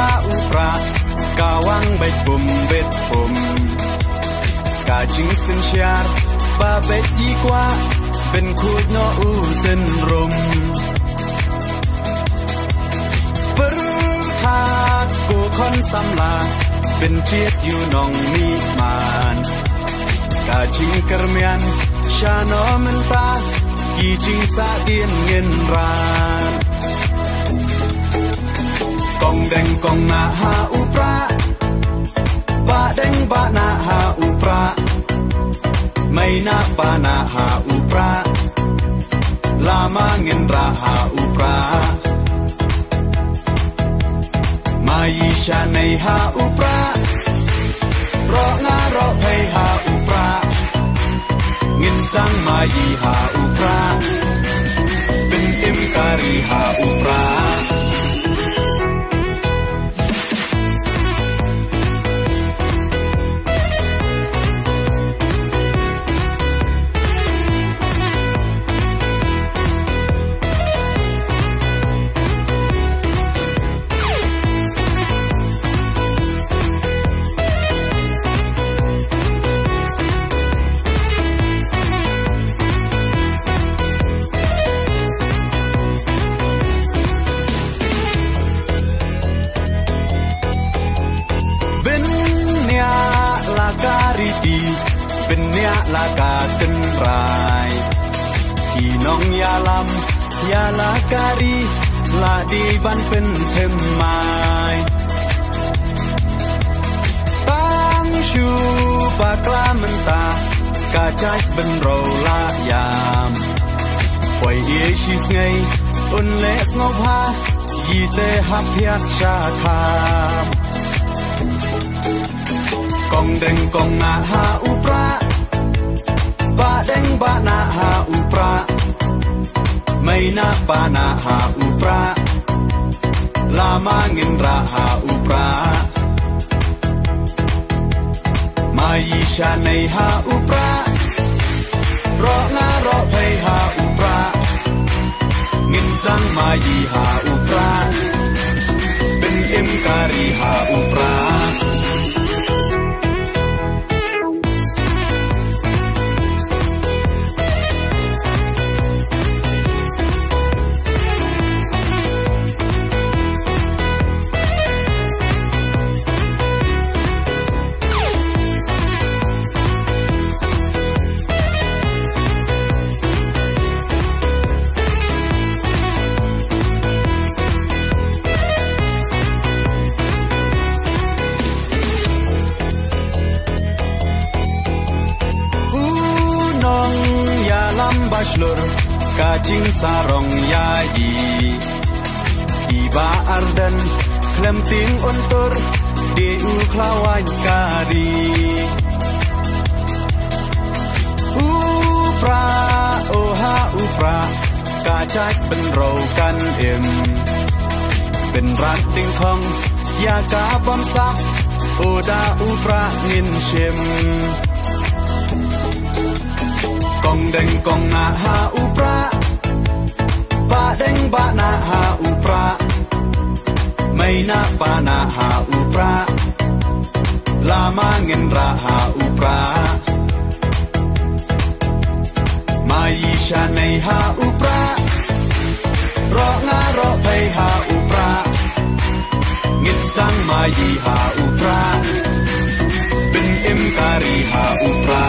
ya upra kawang baik bum bet bum ka jing sin shar ba bet yi kwa ben khu no u sin rum per kha ko kon sam la ben chiet yu nong ni man ka jing kermian sha no men ta ki jing sa dien ngin ran kong deng kong na ha upra ba deng ba na ha upra mai na pa na ha upra lama ngin ra ha upra mai sha nei ha upra ro nga ro pei ha upra ngin sang mai ha upra bin tim kari ha upra la ka tin rai ki nong ya lam ya la kari la di ban pen thêm mai bang shu ba kla men ta ka chai ben ro la yam Quay ye shi ngay un le ngọc ha yi te hap hiat cha kham Kong deng kong na ha upra ba deng ba na ha upra mai na ba na ha upra lama ngin ra ha upra mai sha nei ha upra ro na ro phei ha upra ngin sang mai ha upra bin im kari ha upra bashlur kajing sarong yayi iba ardan klemting untur di uklawan kari upra oha upra kacak benrokan im ben rat ding khong ya ka bom sak oda upra ngin shim kong deng kong na ha upra ba deng ba na ha upra mai na pa na ha upra lama ngin ra ha upra mai sha nei ha upra ro nga ro pei ha upra ngit sang mai ha upra bin im kari ha upra